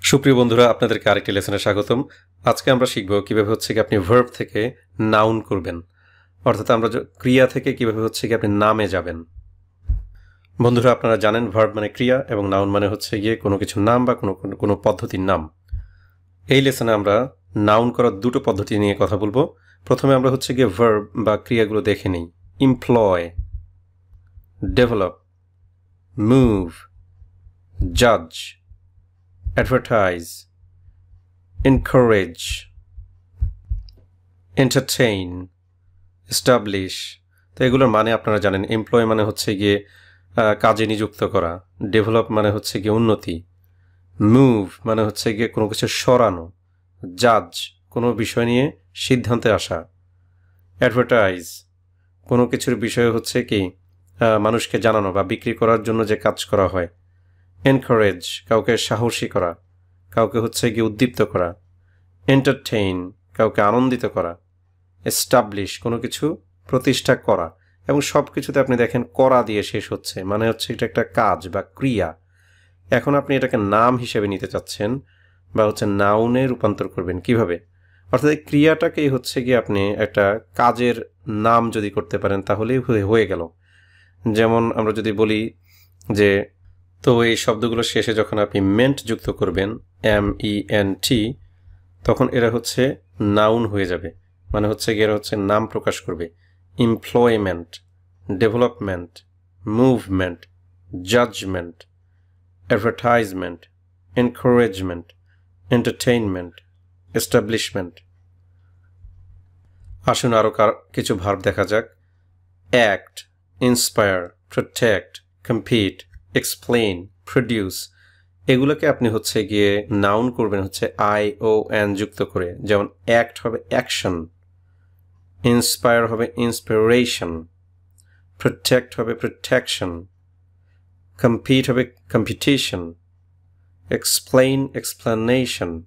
সুপ্রিয় বন্ধুরা, আপনাদেরকে আরেকটি লেসনে স্বাগতম। আজকে আমরা শিখব কীভাবে হচ্ছে কি আপনি ভার্ব থেকে নাউন করবেন। অর্থাৎ আমরা ক্রিয়া থেকে কীভাবে হচ্ছে কি আপনি নামে যাবেন। বন্ধুরা, আপনারা জানেন ভার্ব মানে ক্রিয়া এবং নাউন মানে হচ্ছে গিয়ে কোনো কিছু নাম বা কোনো, কোনো- পদ্ধতির নাম। এই লেসনে আমরা নাউন করার দুটো পদ্ধতি নিয়ে কথা বলব। প্রথমে আমরা হচ্ছে গিয়ে ভার্ব বা ক্রিয়াগুলো দেখে নিই। ইমপ্লয় ডেভেলপ মুভ জাজ advertise, encourage, entertain, establish. তো এগুলোর মানে আপনারা জানেন এমপ্লয় মানে হচ্ছে গিয়ে কাজে নিযুক্ত করা ডেভেলপ মানে হচ্ছে গিয়ে উন্নতি মুভ মানে হচ্ছে গিয়ে কোনো কিছু সরানো জাজ কোনো বিষয় নিয়ে সিদ্ধান্তে আসা অ্যাডভার্টাইজ কোনো কিছুর বিষয় হচ্ছে কি মানুষকে জানানো বা বিক্রি করার জন্য যে কাজ করা হয়। এনকারেজ কাউকে সাহসী করা, কাউকে হচ্ছে গিয়ে উদ্দীপ্ত করা এন্টারটেইন কাউকে আনন্দিত করা এস্টাবলিশ কোনো কিছু প্রতিষ্ঠা করা, এবং সব কিছুতে আপনি দেখেন করা দিয়ে শেষ হচ্ছে মানে হচ্ছে এটা একটা কাজ বা ক্রিয়া। এখন আপনি এটাকে নাম হিসেবে নিতে চাচ্ছেন বা হচ্ছে নাউনে রূপান্তর করবেন, কীভাবে? অর্থাৎ এই ক্রিয়াটাকেই হচ্ছে গিয়ে আপনি একটা কাজের নাম যদি করতে পারেন, তাহলেই হয়ে- গেল। যেমন আমরা যদি বলি যে তো এই শব্দগুলো শেষে যখন আপনি মেন্ট যুক্ত করবেন এম ই এন টি তখন এরা হচ্ছে নাউন হয়ে যাবে। মানে হচ্ছে গিয়ে এরা হচ্ছে নাম প্রকাশ করবে। Employment development movement judgement advertisement encouragement entertainment establishment আসুন আরও কার, কিছু ভার্ব দেখা যাক। Act inspire protect compete explain produce এগুলোকে আপনি হচ্ছে গিয়ে নাউন করবেন হচ্ছে আই ও এন যুক্ত করে। যেমন অ্যাক্ট হবে অ্যাকশন ইন্সপায়ার হবে ইন্সপিরেশন প্রোটেক্ট হবে প্রোটেকশন কম্পিট হবে competition explain explanation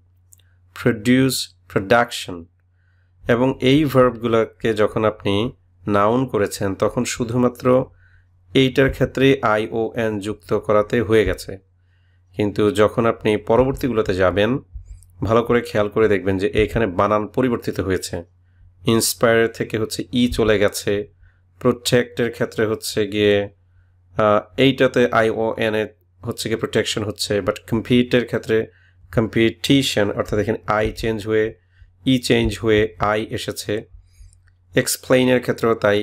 produce production এবং এই ভার্বগুলোকে যখন আপনি নাউন করেছেন, তখন শুধুমাত্র এইটার ক্ষেত্রে আই ও এন যুক্ত করাতে হয়ে গেছে। কিন্তু যখন আপনি পরবর্তীগুলোতে যাবেন, ভালো করে খেয়াল করে দেখবেন যে এখানে বানান পরিবর্তিত হয়েছে। ইন্সপায়ার থেকে হচ্ছে ই চলে গেছে। প্রোটেক্টের ক্ষেত্রে হচ্ছে গিয়ে এইটাতে আই ও এন এ হচ্ছে গিয়ে প্রোটেকশন হচ্ছে। বাট কম্পিটের ক্ষেত্রে কম্পিটিশন অর্থাৎ এখানে আই চেঞ্জ হয়ে, ই চেঞ্জ হয়ে আই এসেছে। এক্সপ্লেইনের ক্ষেত্রেও তাই।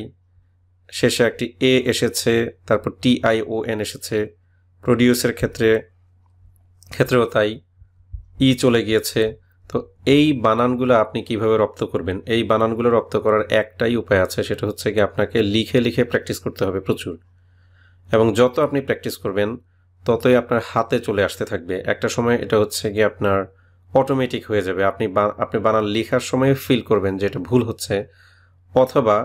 শেষে একটি এ এসেছে, তারপর টি আই ও এন এসেছে। প্রডিউসের ক্ষেত্রে, ক্ষেত্রেও তাই ই চলে গিয়েছে। তো এই বানানগুলো আপনি কীভাবে রপ্ত করবেন? এই বানানগুলো রপ্ত করার একটাই উপায় আছে, সেটা হচ্ছে কি আপনাকে লিখে লিখে প্র্যাকটিস করতে হবে প্রচুর। এবং যত আপনি প্র্যাকটিস করবেন, ততই আপনার হাতে চলে আসতে থাকবে। একটা সময় এটা হচ্ছে গিয়ে আপনার অটোমেটিক হয়ে যাবে। আপনি আপনি বানান লেখার সময় ফিল করবেন যে এটা ভুল হচ্ছে, অথবা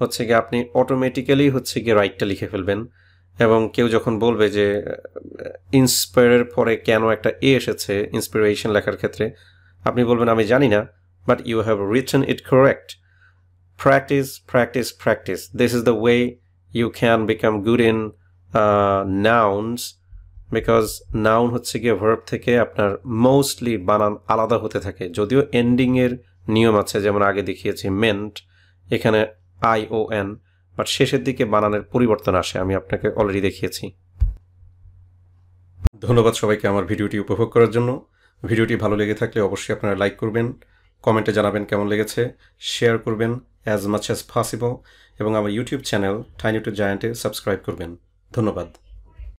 হচ্ছে গিয়ে আপনি অটোমেটিক্যালি হচ্ছে গিয়ে রাইটটা লিখে ফেলবেন এবং কেউ যখন বলবে যে ইন্সপায়ারের পরে কেন একটা এ এসেছে ইন্সপিরেশন লেখার ক্ষেত্রে, আপনি বলবেন, আমি জানি না but you have written it correct practice practice practice this is the way you can become good in nouns because noun হচ্ছে গিয়ে ভার্ব থেকে আপনার মোস্টলি বানান আলাদা হতে থাকে। যদিও এন্ডিংয়ের নিয়ম আছে, যেমন আগে দেখিয়েছি মেন্ট এখানে আই ও এন বাট শেষের দিকে বানানের পরিবর্তন আসে, আমি আপনাকে অলরেডি দেখিয়েছি। ধন্যবাদ সবাইকে আমার ভিডিওটি উপভোগ করার জন্য। ভিডিওটি ভালো লেগে থাকলে অবশ্যই আপনারা লাইক করবেন কমেন্টে জানাবেন কেমন লেগেছে শেয়ার করবেন অ্যাজ মাচ অ্যাজ পসিবল এবং আমার ইউটিউব চ্যানেল টাইনি টু জায়ান্টে সাবস্ক্রাইব করবেন। ধন্যবাদ।